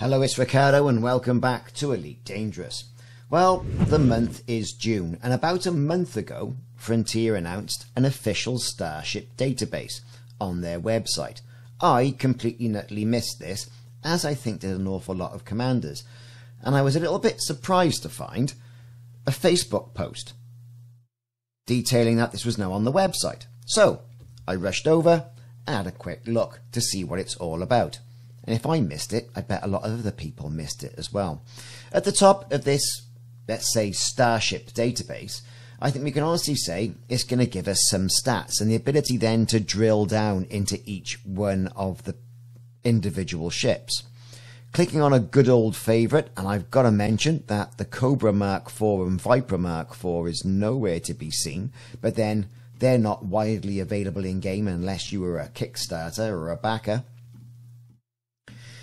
Hello, it's Ricardo, and welcome back to Elite Dangerous. Well, the month is June, and about a month ago, Frontier announced an official Starship database on their website. I completely nutly missed this, as I think did an awful lot of commanders, and I was a little bit surprised to find a Facebook post detailing that this was now on the website. So, I rushed over and had a quick look to see what it's all about. And if I missed it, I bet a lot of other people missed it as well. At the top of this, let's say, Starship database, I think we can honestly say it's going to give us some stats and the ability then to drill down into each one of the individual ships. Clicking on a good old favourite, and I've got to mention that the Cobra Mark IV and Viper Mark IV is nowhere to be seen, but then they're not widely available in game unless you were a Kickstarter or a backer.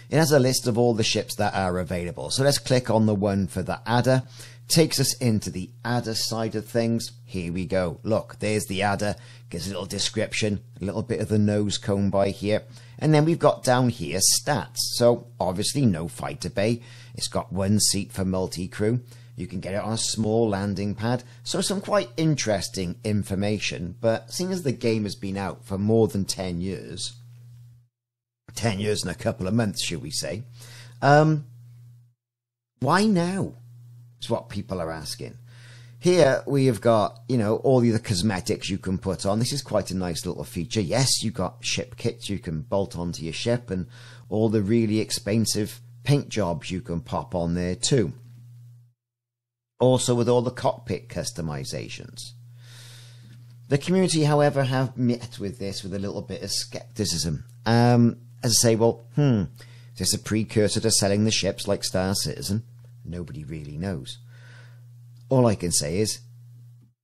It has a list of all the ships that are available. So let's click on the one for the adder. Takes us into the adder side of things. Here we go. Look, there's the adder. Gives a little description, a little bit of the nose cone by here. And then we've got down here stats. So obviously no fighter bay. It's got one seat for multi-crew. You can get it on a small landing pad. So some quite interesting information. But seeing as the game has been out for more than 10 years, 10 years and a couple of months, should we say. Um, why now? Is what people are asking. Here we have got, you know, all the other cosmetics you can put on. This is quite a nice little feature. Yes, you've got ship kits you can bolt onto your ship and all the really expensive paint jobs you can pop on there too. Also with all the cockpit customizations. The community, however, have met with this with a little bit of skepticism. Um, as I say, well, hmm, is this a precursor to selling the ships like Star Citizen? Nobody really knows. All I can say is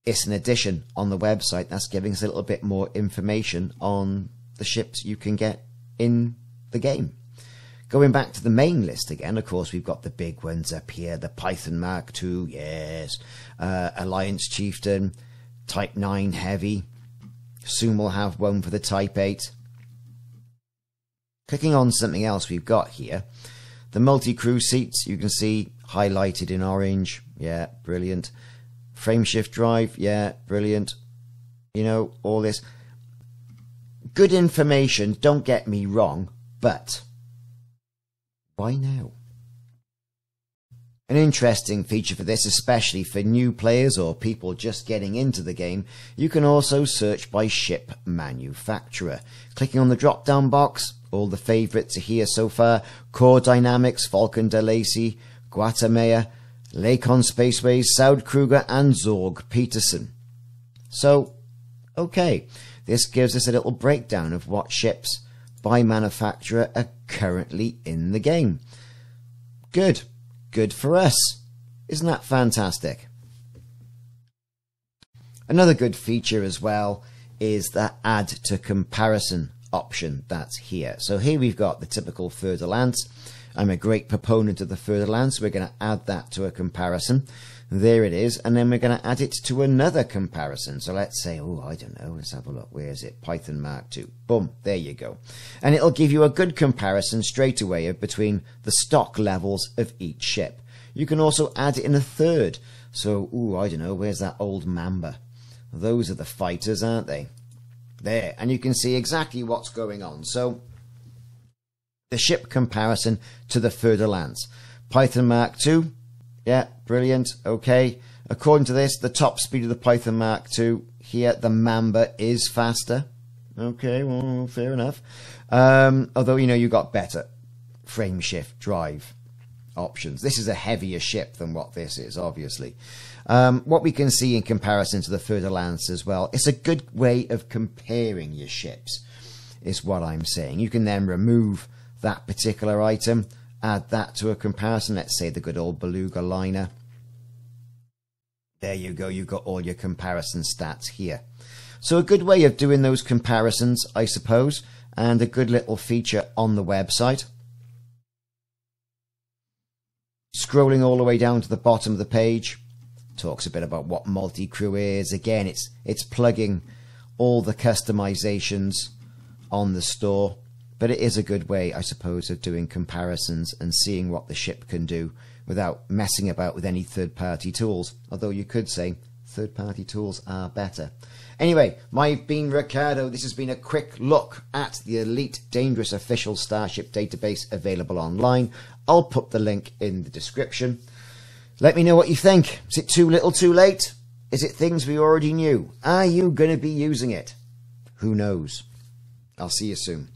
it's an addition on the website that's giving us a little bit more information on the ships you can get in the game. Going back to the main list again, of course, we've got the big ones up here the Python Mark II, yes, uh, Alliance Chieftain, Type 9 Heavy. Soon we'll have one for the Type 8. Clicking on something else we've got here, the multi-crew seats you can see highlighted in orange. Yeah, brilliant. Frame shift drive. Yeah, brilliant. You know, all this. Good information, don't get me wrong, but why now? An interesting feature for this, especially for new players or people just getting into the game, you can also search by ship manufacturer. Clicking on the drop down box, all the favourites are here so far Core Dynamics, Faulcon DeLacy, Gutamaya, Lakon Spaceways, Saud Kruger, and Zorgon Peterson. So, okay, this gives us a little breakdown of what ships by manufacturer are currently in the game. Good. Good for us. Isn't that fantastic? Another good feature as well is the add to comparison option that's here. So here we've got the typical Fer-de-Lance. I'm a great proponent of the Fer-de-Lance. We're going to add that to a comparison. There it is. And then we're going to add it to another comparison. So let's say, oh, I don't know. Let's have a look. Where is it? Python Mark II. Boom. There you go. And it'll give you a good comparison straight away of between the stock levels of each ship. You can also add in a third. So, oh, I don't know. Where's that old Mamba? Those are the fighters, aren't they? There. And you can see exactly what's going on. So, the ship comparison to the Fer-de-Lance. Python Mark II, yeah, brilliant. Okay. According to this, the top speed of the Python Mark II here, the Mamba is faster. Okay, well, fair enough. Um, although, you know, you got better frame shift drive options. This is a heavier ship than what this is, obviously. Um, what we can see in comparison to the Fer-de-Lance as well, it's a good way of comparing your ships, is what I'm saying. You can then remove that particular item add that to a comparison. Let's say the good old Beluga liner. There you go. You've got all your comparison stats here. So a good way of doing those comparisons, I suppose, and a good little feature on the website. Scrolling all the way down to the bottom of the page, talks a bit about what multi-crew is. Again, it's it's plugging all the customizations on the store but it is a good way, I suppose, of doing comparisons and seeing what the ship can do without messing about with any third party tools. Although you could say third party tools are better. Anyway, I've been Ricardo. This has been a quick look at the Elite Dangerous official Starship database available online. I'll put the link in the description. Let me know what you think. Is it too little too late? Is it things we already knew? Are you going to be using it? Who knows? I'll see you soon.